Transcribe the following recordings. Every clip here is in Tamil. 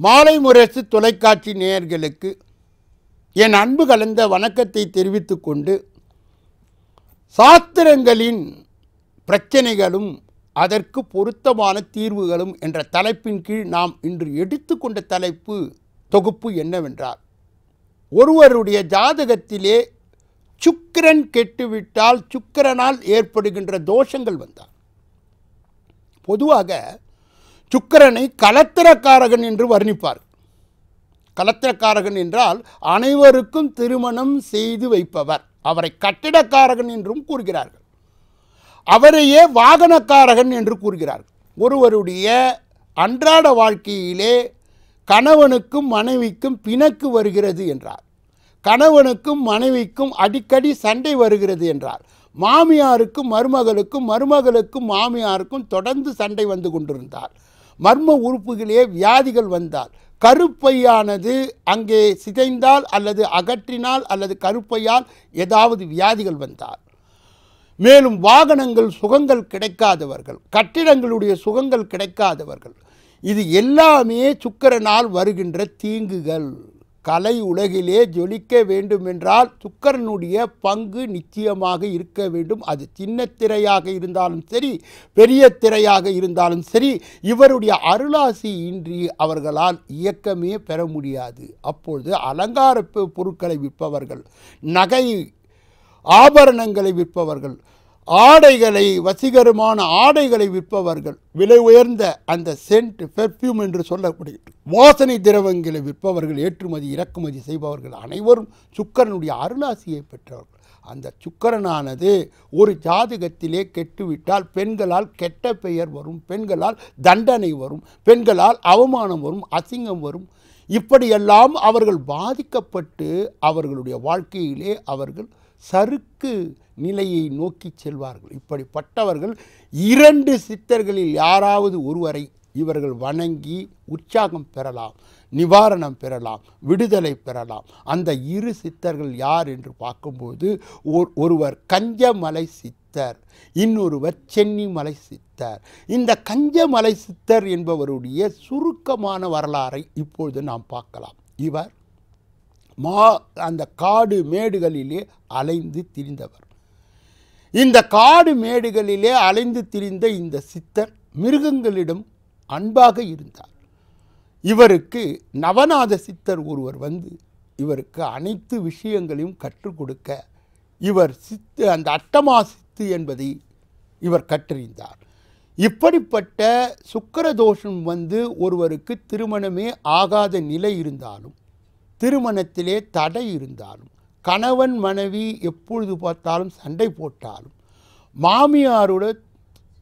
மாலை முரசு தொலைக்காட்சி நேயர்களுக்கு என் அன்பு கலந்த வணக்கத்தை தெரிவித்து கொண்டு சாஸ்திரங்களின் பிரச்சனைகளும் அதற்கு பொருத்தமான தீர்வுகளும் என்ற தலைப்பின் கீழ் நாம் இன்று எடுத்துக்கொண்ட தலைப்பு தொகுப்பு என்னவென்றால் ஒருவருடைய ஜாதகத்திலே சுக்கிரன் கெட்டுவிட்டால் சுக்கிரனால் ஏற்படுகின்ற தோஷங்கள் வந்தால். பொதுவாக சுக்கரனை கலத்திரக்காரகன் என்று வர்ணிப்பார் கலத்திரக்காரகன் என்றால் அனைவருக்கும் திருமணம் செய்து வைப்பவர். அவரை கட்டிடக்காரகன் என்றும் கூறுகிறார்கள். அவரையே வாகனக்காரகன் என்று கூறுகிறார்கள். ஒருவருடைய அன்றாட வாழ்க்கையிலே கணவனுக்கும் மனைவிக்கும் பிணக்கு வருகிறது என்றார். கணவனுக்கும் மனைவிக்கும் அடிக்கடி சண்டை வருகிறது என்றார். மாமியாருக்கும் மருமகளுக்கும் மருமகளுக்கும் மாமியாருக்கும் தொடர்ந்து சண்டை வந்து கொண்டிருந்தார். மர்ம உறுப்புகளே வியாதிகள் வந்தால். கருப்பையானது அங்கே சிதைந்தால் அல்லது அகற்றினால் அல்லது கருப்பையால் ஏதாவது வியாதிகள் வந்தால். மேலும் வாகனங்கள் சுகங்கள் கிடைக்காதவர்கள் கட்டிடங்களுடைய சுகங்கள் கிடைக்காதவர்கள். இது எல்லாமே சுக்கரனால் வருகின்ற தீங்குகள். கலை உலகிலே ஜொலிக்க வேண்டுமென்றால் சுக்கரனுடைய பங்கு நிச்சயமாக இருக்க வேண்டும். அது சின்ன திரையாக இருந்தாலும் சரி பெரிய திரையாக இருந்தாலும் சரி இவருடைய அருளாசி இன்றி அவர்களால் இயக்கமே பெற முடியாது. அப்பொழுது அலங்கார பொருட்களை விற்பவர்கள் நகை ஆபரணங்களை விற்பவர்கள் ஆடைகளை வசீகரமான ஆடைகளை விற்பவர்கள் விலை உயர்ந்த அந்த சென்ட் பெர்ஃப்யூம் என்று சொல்லக்கூடிய வாசனை திரவங்களை விற்பவர்கள் ஏற்றுமதி இறக்குமதி செய்பவர்கள் அனைவரும் சுக்கரனுடைய அருளாசியை பெற்றவர்கள். அந்த சுக்கரனானது ஒரு ஜாதகத்திலே கெட்டுவிட்டால் பெண்களால் கெட்ட பெயர் வரும் பெண்களால் தண்டனை வரும் பெண்களால் அவமானம் வரும் அசிங்கம் வரும் இப்படியெல்லாம் அவர்கள் பாதிக்கப்பட்டு அவர்களுடைய வாழ்க்கையிலே அவர்கள் சறுக்கு நிலையை நோக்கி செல்வார்கள். இப்படிப்பட்டவர்கள் இரண்டு சித்தர்களில் யாராவது ஒருவரை இவர்கள் வணங்கி உற்சாகம் பெறலாம் நிவாரணம் பெறலாம் விடுதலை பெறலாம். அந்த இரு சித்தர்கள் யார் என்று பார்க்கும்போது ஒருவர் கஞ்சமலை சித்தர் இன்னொருவர் சென்னிமலை சித்தர். இந்த கஞ்சமலை சித்தர் என்பவருடைய சுருக்கமான வரலாறை இப்பொழுது நாம் பார்க்கலாம். இவர் மா அந்த காடு மேடுகளிலே அலைந்து திரிந்தவர். இந்த காடு மேடுகளிலே அலைந்து திரிந்த இந்த சித்தர் மிருகங்களிடம் அன்பாக இருந்தார். இவருக்கு நவநாத சித்தர் ஒருவர் வந்து இவருக்கு அனைத்து விஷயங்களையும் கற்றுக் கொடுக்க இவர் சித்து அந்த அட்டமா சித்து என்பதை இவர் கற்றறிந்தார். இப்படிப்பட்ட சுக்கிரதோஷம் வந்து ஒருவருக்கு திருமணமே ஆகாத நிலை இருந்தாலும் திருமணத்திலே தடை இருந்தாலும் கணவன் மனைவி எப்பொழுது பார்த்தாலும் சண்டை போட்டாலும் மாமியாரோட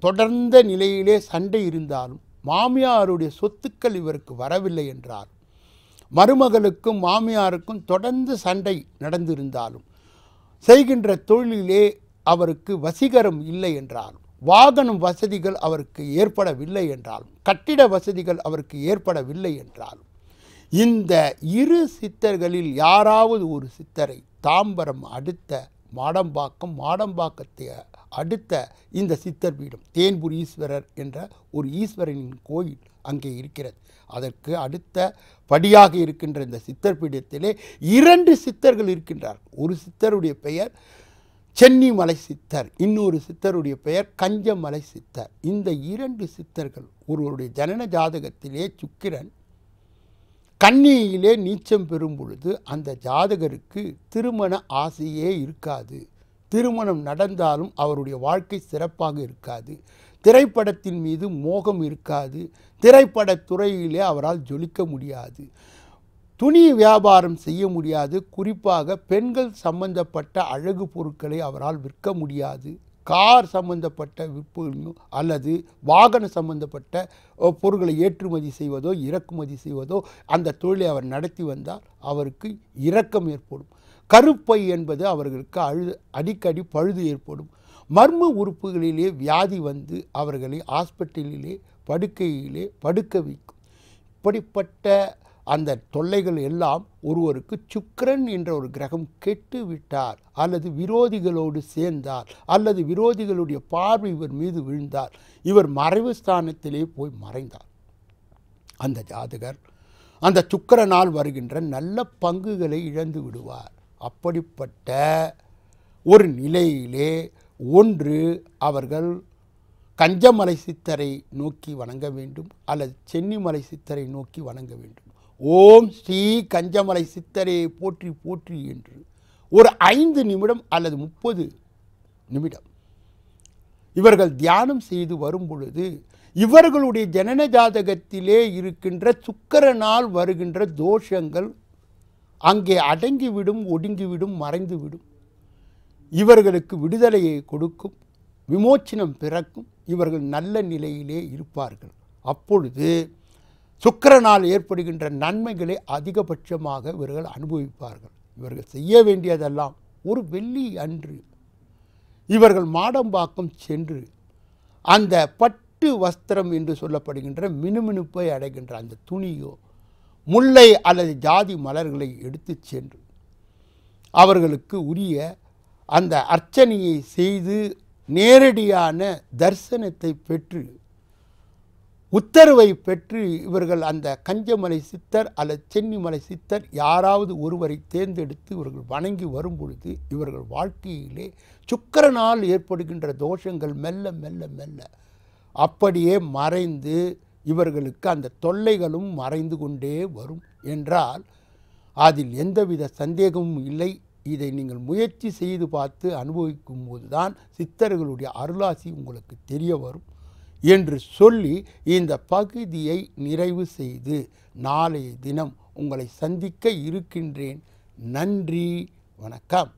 தொடர்ந்த நிலையிலே சண்டை இருந்தாலும் மாமியாருடைய சொத்துக்கள் இவருக்கு வரவில்லை என்றார் மருமகளுக்கும் மாமியாருக்கும் தொடர்ந்து சண்டை நடந்திருந்தாலும் செய்கின்ற தொழிலிலே அவருக்கு வசீகரம் இல்லை என்றாலும் வாகனம் வசதிகள் அவருக்கு ஏற்படவில்லை என்றாலும் கட்டிட வசதிகள் அவருக்கு ஏற்படவில்லை என்றாலும் இந்த இரு சித்தர்களில் யாராவது ஒரு சித்தரை தாம்பரம் அடுத்த மாடம்பாக்கம் மாடம்பாக்கத்தை அடுத்த இந்த சித்தர் பீடம் தேன்பூர் ஈஸ்வரர் என்ற ஒரு ஈஸ்வரனின் கோயில் அங்கே இருக்கிறது. அதற்கு அடுத்த படியாக இருக்கின்ற இந்த சித்தர் பீடத்திலே இரண்டு சித்தர்கள் இருக்கின்றார் ஒரு சித்தருடைய பெயர் சென்னி மலை சித்தர் இன்னொரு சித்தருடைய பெயர் கஞ்சமலை சித்தர். இந்த இரண்டு சித்தர்கள் ஒருவருடைய ஜனன ஜாதகத்திலே சுக்கிரன் கன்னியிலே நீச்சம் பெறும் பொழுது அந்த ஜாதகருக்கு திருமண ஆசையே இருக்காது. திருமணம் நடந்தாலும் அவருடைய வாழ்க்கை சிறப்பாக இருக்காது. திரைப்படத்தின் மீது மோகம் இருக்காது. திரைப்படத் துறையிலே அவரால் ஜொலிக்க முடியாது. துணி வியாபாரம் செய்ய முடியாது. குறிப்பாக பெண்கள் சம்பந்தப்பட்ட அழகு பொருட்களை அவரால் விற்க முடியாது. கார் சம்பந்தப்பட்ட விற்பு அல்லது வாகன சம்பந்தப்பட்ட பொருட்களை ஏற்றுமதி செய்வதோ இறக்குமதி செய்வதோ அந்த தொழிலை அவர் நடத்தி வந்தால் அவருக்கு இரக்கம் ஏற்படும். கருப்பை என்பது அவர்களுக்கு அழு அடிக்கடி பழுது ஏற்படும். மர்ம உறுப்புகளிலே வியாதி வந்து அவர்களை ஹாஸ்பிட்டலிலே படுக்கையிலே படுக்க வைக்கும். இப்படிப்பட்ட அந்த தொல்லைகள் எல்லாம் ஒருவருக்கு சுக்கரன் என்ற ஒரு கிரகம் கெட்டு விட்டார் அல்லது விரோதிகளோடு சேர்ந்தார் அல்லது விரோதிகளுடைய பார்வை இவர் மீது விழுந்தார். இவர் மறைவு ஸ்தானத்திலே போய் மறைந்தார். அந்த ஜாதகர் அந்த சுக்கரனால் வருகின்ற நல்ல பங்குகளை இழந்து விடுவார். அப்படிப்பட்ட ஒரு நிலையிலே ஒன்று அவர்கள் கஞ்சமலை சித்தரை நோக்கி வணங்க வேண்டும் அல்லது சென்னிமலை சித்தரை நோக்கி வணங்க வேண்டும். ஓம் ஸ்ரீ கஞ்சமலை சித்தரே போற்றி போற்றி என்று. ஒரு ஐந்து நிமிடம் அல்லது முப்பது நிமிடம். இவர்கள் தியானம் செய்து வரும் பொழுது இவர்களுடைய ஜனன ஜாதகத்திலே இருக்கின்ற சுக்கரனால் வருகின்ற தோஷங்கள் அங்கே அடங்கிவிடும் ஒடுங்கிவிடும் மறைந்துவிடும். இவர்களுக்கு விடுதலையை கொடுக்கும் விமோச்சனம் பிறக்கும் இவர்கள் நல்ல நிலையிலே இருப்பார்கள். அப்பொழுது சுக்கிரனால் ஏற்படுகின்ற நன்மைகளை அதிகபட்சமாக இவர்கள் அனுபவிப்பார்கள். இவர்கள் செய்ய வேண்டியதெல்லாம் ஒரு வெள்ளி அன்று இவர்கள் மாடம்பாக்கம் சென்று அந்த பட்டு வஸ்திரம் என்று சொல்லப்படுகின்ற மினுமினுப்பை அடைகின்ற அந்த துணியோ முல்லை அல்லது ஜாதி மலர்களை எடுத்துச் சென்று அவர்களுக்கு உரிய அந்த அர்ச்சனையை செய்து நேரடியான தரிசனத்தை பெற்று உத்தரவை பெற்று இவர்கள் அந்த கஞ்சமலை சித்தர் அல்லது சென்னிமலை சித்தர் யாராவது ஒருவரை தேர்ந்தெடுத்து இவர்கள் வணங்கி வரும் பொழுது இவர்கள் வாழ்க்கையிலே சுக்கரனால் ஏற்படுகின்ற தோஷங்கள் மெல்ல மெல்ல மெல்ல. அப்படியே மறைந்து இவர்களுக்கு அந்த தொல்லைகளும் மறைந்து கொண்டே வரும். என்றால் அதில் எந்தவித சந்தேகமும் இல்லை. இதை நீங்கள் முயற்சி செய்து பார்த்து அனுபவிக்கும் போதுதான் சித்தர்களுடைய அருளாசி உங்களுக்கு தெரிய வரும். என்று சொல்லி இந்த பகுதியை நிறைவு செய்து நாளைய தினம் உங்களை சந்திக்க இருக்கின்றேன். நன்றி வணக்கம்.